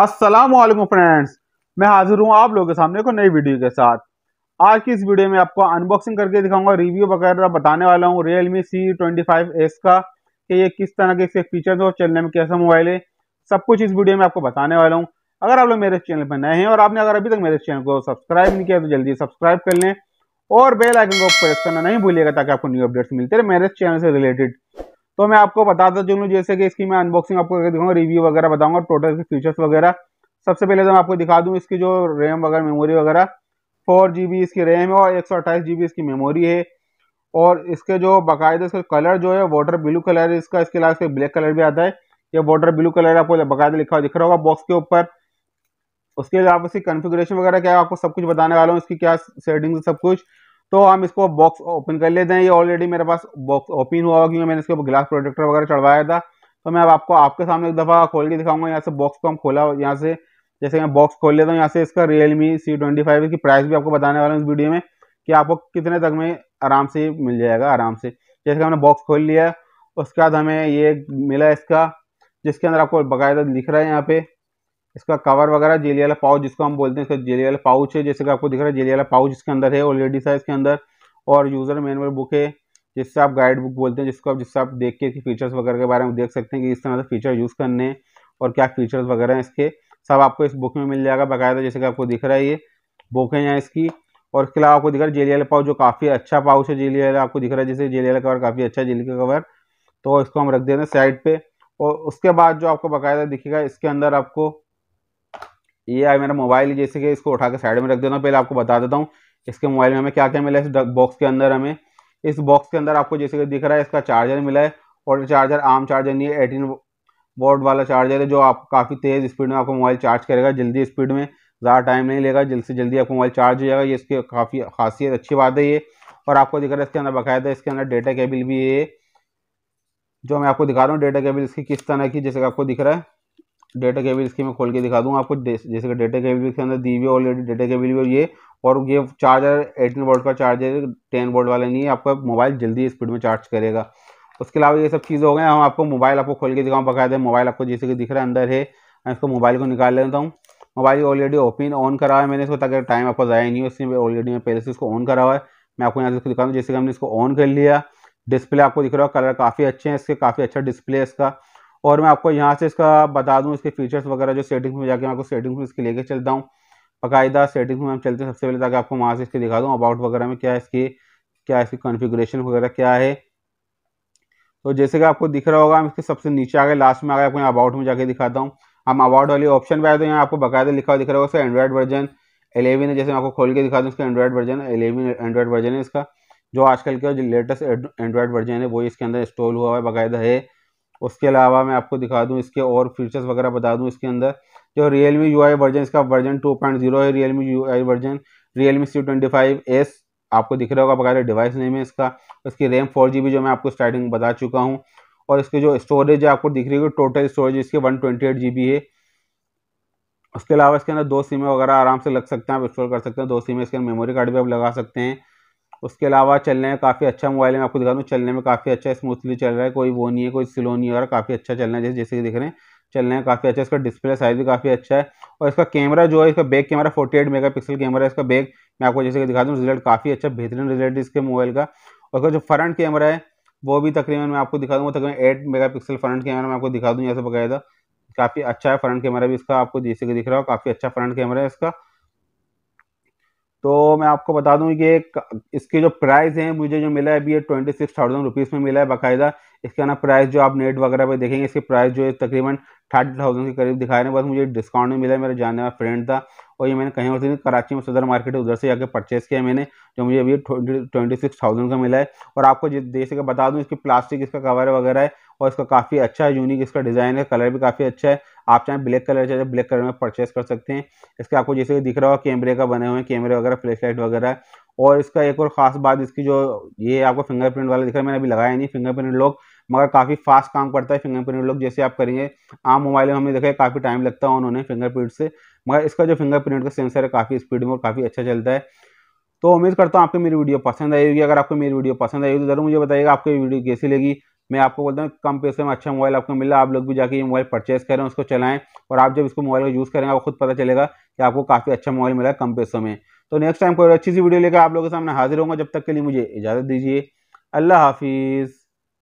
वालेकुम फ्रेंड्स। मैं हाजिर हूँ आप लोगों के सामने को नई वीडियो के साथ। आज की इस वीडियो में आपको अनबॉक्सिंग करके दिखाऊँगा रिव्यू वगैरह बताने वाला हूँ Realme C twenty five S का, कि ये किस तरह के इसके फीचर्स और चलने में कैसा मोबाइल है। सब कुछ इस वीडियो में आपको बताने वाला हूँ। अगर आप लोग मेरे चैनल पर नए हैं और आपने अगर अभी तक मेरे चैनल को सब्सक्राइब नहीं किया तो जल्दी सब्सक्राइब कर लें। और बेल आइकन को प्रेस करना नहीं भूलिएगा, ताकि आपको न्यू अपडेट्स मिलते रहे। मेरे चैनल से रिलेटेड तो मैं आपको बताता चलूँ, जैसे कि इसकी मैं अनबॉक्सिंग आपको दिखाऊँगा रिव्यू वगैरह बताऊँगा टोटल के फीचर्स वगैरह। सबसे पहले तो मैं आपको दिखा दूँ, इसकी जो रैम वगैरह मेमोरी वगैरह फोर जी इसकी रैम है और एक सौ इसकी मेमोरी है। और इसके जो बाकायदा इसका कलर जो है वाटर ब्लू कलर है, इसका, इसके अलावा ब्लैक कलर भी आता है। ये वाटर ब्लू कलर आपको बाकायदा लिखा हुआ दिख रहा होगा बॉक्स के ऊपर। उसके अलावा इसकी कन्फिग्रेशन वगैरह क्या है, आपको सब कुछ बताने वाला हूँ, इसकी क्या सेटिंग सब कुछ। तो हम इसको बॉक्स ओपन कर लेते हैं। ये ऑलरेडी मेरे पास बॉक्स ओपन हुआ क्योंकि मैंने इसके ऊपर ग्लास प्रोटेक्टर वगैरह चढ़वाया था। तो मैं अब आपको आपके सामने एक दफ़ा खोल के दिखाऊँगा। यहाँ से बॉक्स को हम खोला, यहाँ से जैसे मैं बॉक्स खोल लेता हूँ, यहाँ से इसका Realme C twenty five की प्राइस भी आपको बताने वाला हूँ इस वीडियो में कि आपको कितने तक में आराम से मिल जाएगा, आराम से। जैसे हमने बॉक्स खोल लिया, उसके बाद हमें ये मिला इसका, जिसके अंदर आपको बाकायदा लिख रहा है यहाँ पे। इसका कवर वगैरह जेली वाला पाउच जिसको हम बोलते हैं, इसका जेली वाला पाउच है, जैसे कि आपको दिख रहा है, जेली वाला पाउच इसके अंदर है ऑलरेडी सा इसके अंदर। और यूज़र मैनुअल बुक है, जिससे आप गाइड बुक बोलते हैं, जिसको आप, जिससे आप देख के फीचर्स वगैरह के बारे में देख सकते हैं कि इस तरह से फीचर यूज़ करने और क्या फीचर्स वगैरह हैं इसके। सब आपको इस बुक में मिल जाएगा, बाकायदा जैसे कि आपको दिख रहा है, ये बुक है यहाँ इसकी। और इसके अलावा आपको दिख रहा है जेली वाला पाउच, जो काफ़ी अच्छा पाउच है जेली वाला, आपको दिख रहा है जैसे जेली वाला कवर काफ़ी अच्छा जेली का कवर तो इसको हम रख देते हैं साइड पे। और उसके बाद जो आपको बाकायदा दिखेगा, इसके अंदर आपको ये है मेरा मोबाइल, जैसे कि इसको उठा के साइड में रख देता हूँ। पहले आपको बता देता हूँ, इसके मोबाइल में हमें क्या क्या मिला इस बॉक्स के अंदर हमें। इस बॉक्स के अंदर आपको जैसे कि दिख रहा है, इसका चार्जर मिला है और चार्जर, आम चार्जर नहीं है, एटीन वोट वाला चार्जर है, जो आप काफ़ी तेज़ स्पीड में आपको मोबाइल चार्ज करेगा। जल्दी स्पीड में ज़्यादा टाइम नहीं लेगा, जल्द से जल्दी आपको मोबाइल चार्ज हो जाएगा। ये इसकी काफ़ी खासियत, अच्छी बात है ये। और आपको दिख रहा है इसके अंदर बाकायदा इसके अंदर डेटा केबल भी है। जो मैं आपको दिखा रहा हूँ, डेटा केबल इसकी किस तरह की, जैसे आपको दिख रहा है। डेटा केबल इसकी मैं खोल के दिखा दूँगा आपको, जैसे कि डेटा केबल के अंदर दी हुई ऑलरेडी डेटा केबल भी ये, और ये चार्जर एटीन वोल्ट का चार्जर टेन वोल्ट वाला नहीं है, आपका मोबाइल जल्दी स्पीड में चार्ज करेगा। उसके अलावा ये सब चीज़ें हो गए हम आपको मोबाइल आपको खोल के दिखाऊँ, बकायदे मोबाइल आपको जैसे कि दिख रहा है, अंदर है, मैं इसको मोबाइल को निकाल लेता हूँ। मोबाइल ऑलरेडी ओपन ऑन करा हुआ है मैंने इसको, ताकि टाइम आपको ज़ाया नहीं हो, इसलिए ऑलरेडी मैं पहले से इसको ऑन करा हुआ है। मैं आपको यहाँ से दिखा दूँ, जैसे कि हमने इसको ऑन कर लिया डिस्प्ले आपको दिख रहा है कलर काफ़ी अच्छे हैं इसके, काफ़ी अच्छा डिस्प्ले है इसका। और मैं आपको यहाँ से इसका बता दूँ, इसके फीचर्स वगैरह, जो सेटिंग्स में जाके मैं आपको सेटिंग्स में इसके लेके चलता हूँ। बाकायदा सेटिंग्स में हम चलते हैं सबसे पहले, ताकि आपको वहाँ से इसके दिखा दूँ अबाउट वगैरह में क्या इसकी क्या इसकी कॉन्फ़िगरेशन वगैरह क्या है। तो जैसे कि आपको दिख रहा होगा, हम इसके सबसे नीचे आ गए लास्ट में आ गए आपको यहाँ अबाउट में जाके दिखाता हूँ। हम अबाउट वाली ऑप्शन पे आए तो यहाँ आपको बाकायदा लिखा हुआ दिख रहा होगा, इसका एंड्रॉइड वर्जन एलेवन है, जैसे मैं आपको खोल के दिखा दूँ, इसका Android version eleven Android version है इसका। जो आजकल का जो लेटेस्ट एंड्रॉइड वर्जन है, वो इसके अंदर इंस्टॉल हुआ है, बाकायदा है। उसके अलावा मैं आपको दिखा दूँ, इसके और फीचर्स वगैरह बता दूँ इसके अंदर। जो रियल मी यू वर्जन इसका वर्जन टू पॉइंट ज़ीरो है Realme U version Realme C twenty five S आपको दिख रहा होगा बकायदा डिवाइस नेम है इसका। उसकी रैम फोर जी बी जो मैं आपको स्टार्टिंग बता चुका हूँ। और इसकी जो स्टोरेज है, आपको दिख रही है टोटल स्टोरेज इसकी one twenty eight G B है। उसके अलावा इसके अंदर दो सिम वगैरह आराम से लग सकते हैं, आप इंस्टॉल कर सकते हैं। दो सिम इसके अंदर मेमोरी कार्ड भी आप लगा सकते हैं। उसके अलावा चलने में काफ़ी अच्छा मोबाइल है, मैं आपको दिखा दूँ, चलने में काफ़ी अच्छा स्मूथली चल रहा है, कोई वो नहीं है, कोई स्लो नहीं है काफ़ी अच्छा चलना है, जैसे जैसे कि दिख रहे हैं, चलने में काफ़ी अच्छा इसका डिस्प्ले साइज़ भी काफ़ी अच्छा है, और इसका कैमरा जो है, इसका back camera forty 48 megapixel camera है, इसका बैक मैं आपको जैसे कि दिखा दूँ रिज़ल्ट काफ़ी अच्छा बेहतरीन रिज़ल्ट है इसके मोबाइल का, और इसका जो फ्रंट कैमरा है, वो भी तकरीबन मैं आपको दिखा दूँगा तकरीबन eight mega pixel front camera मैं आपको दिखा दूँ ऐसे बकायदा, काफ़ी अच्छा है फ्रंट कैमरा भी इसका, आपको जैसे कि दिख रहा हो, काफ़ी अच्छा फ्रंट कैमरा है इसका तो मैं आपको बता दूँ कि इसके जो प्राइस है, मुझे जो मिला है अभी ये ट्वेंटी सिक्स थाउज़ेंड रुपीज़ में मिला है बाकायदा। इसका ना प्राइस जो आप नेट वगैरह पे देखेंगे, इसके प्राइस जो है तकरीबन थर्टी थाउज़ेंड के करीब दिखा रहे हैं। बस मुझे डिस्काउंट में मिला है, मेरा जानने वाला फ्रेंड था और ये मैंने कहीं और से कराची में सदर मार्केट उधर से जाकर परचेस किया मैंने, जो मुझे अभी ट्वेंटी सिक्स थाउज़ेंड का मिला है। और आपको जैसे कि बता दूँ, इसकी प्लास्टिक इसका कवर वगैरह है और इसका काफ़ी अच्छा है यूनिक इसका डिज़ाइन है कलर भी काफ़ी अच्छा है। आप चाहे ब्लैक कलर चाहे ब्लैक कलर में परचेस कर सकते हैं। इसके आपको जैसे दिख रहा हो कैमरे का बने हुए हैं कैमरे वगैरह फ्लैश लाइट वगैरह। और इसका एक और ख़ास बात, इसकी जो ये आपको फिंगरप्रिंट वाला दिख रहा है, मैंने अभी लगाया नहीं फिंगरप्रिंट लोग मगर काफ़ी फास्ट काम करता है फिंगरप्रिंट लोग जैसे आप करेंगे, आम मोबाइल में हमने देखा है, काफ़ी टाइम लगता है उन्होंने फिंगरप्रिंट से। मगर इसका जो फिंगरप्रिंट का सेंसर है, काफ़ी स्पीड में और काफ़ी अच्छा चलता है। तो उम्मीद करता हूँ आपको मेरी वीडियो पसंद आई होगी। अगर आपको मेरी वीडियो पसंद आई होगी तो ज़रूर मुझे बताइएगा, आपको वीडियो कैसी लगी? मैं आपको बोलता हूँ, कम पैसे में अच्छा मोबाइल आपको मिला, आप लोग भी जाके ये मोबाइल परचेज करें, उसको चलाएँ और आप जब इसको मोबाइल का यूज़ करेंगे, आपको खुद पता चलेगा कि आपको काफ़ी अच्छा मोबाइल मिला कम पैसों में। तो नेक्स्ट टाइम कोई अच्छी सी वीडियो लेकर आप लोगों के सामने हाजिर होंगे जब तक के लिए मुझे इजाज़त दीजिए। अल्लाह हाफिज़।